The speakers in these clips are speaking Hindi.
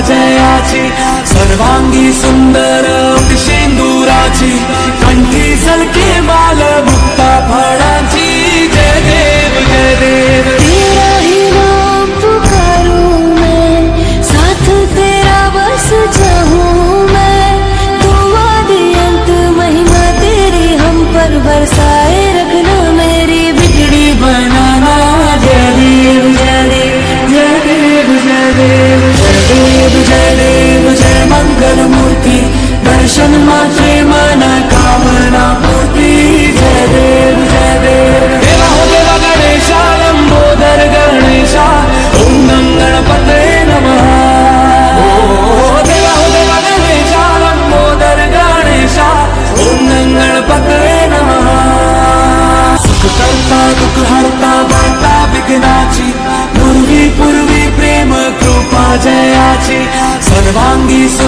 जयाची सर्वांगी सुंदर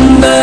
nothing.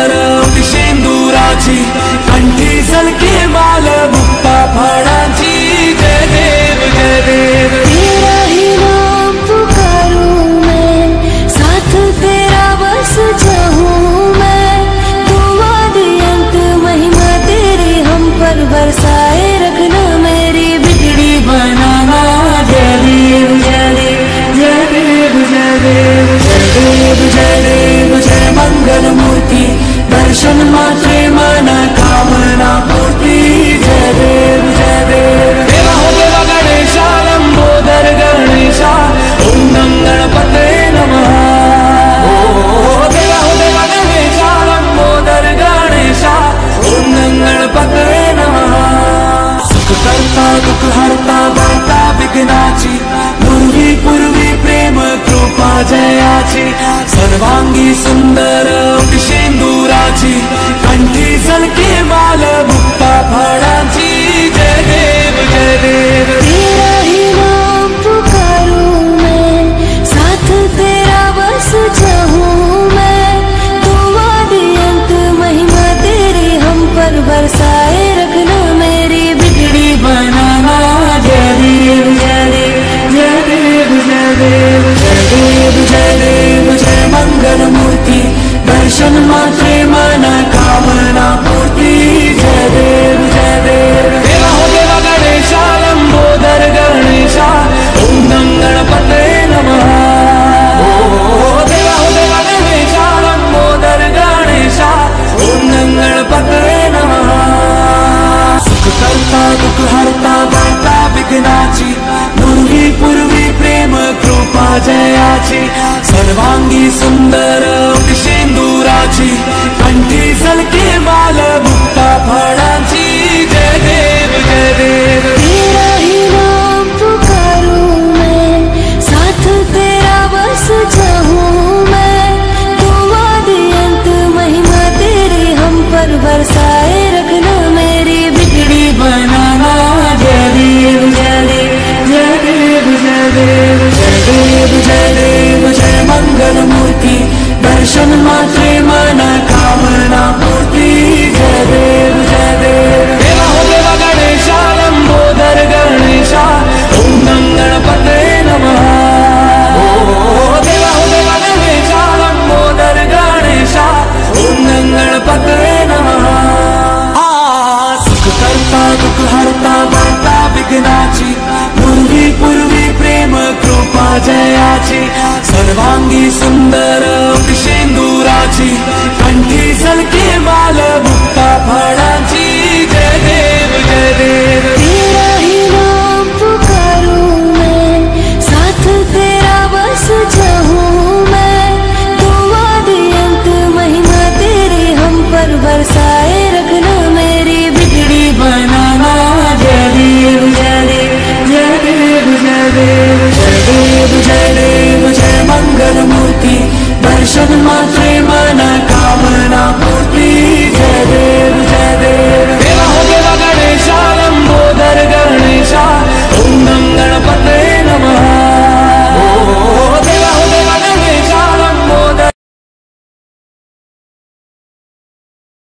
दर्शन मात्रे मन कामना पूर्ति। जय देव जय देव। देवा देवा गणेशा लंबोदर गणेशा। ओम नम। गणपते नमः गणेशा लंबोदर गणेशा। ओम नम। सुख करता, दुख हरता, वार्ता, विघ्नाची। पूर्वी पूर्वी प्रेम, कृपा, जयाची। सर्वांगी सुंदर जयाची सर्वांगी सुंदर from नमरा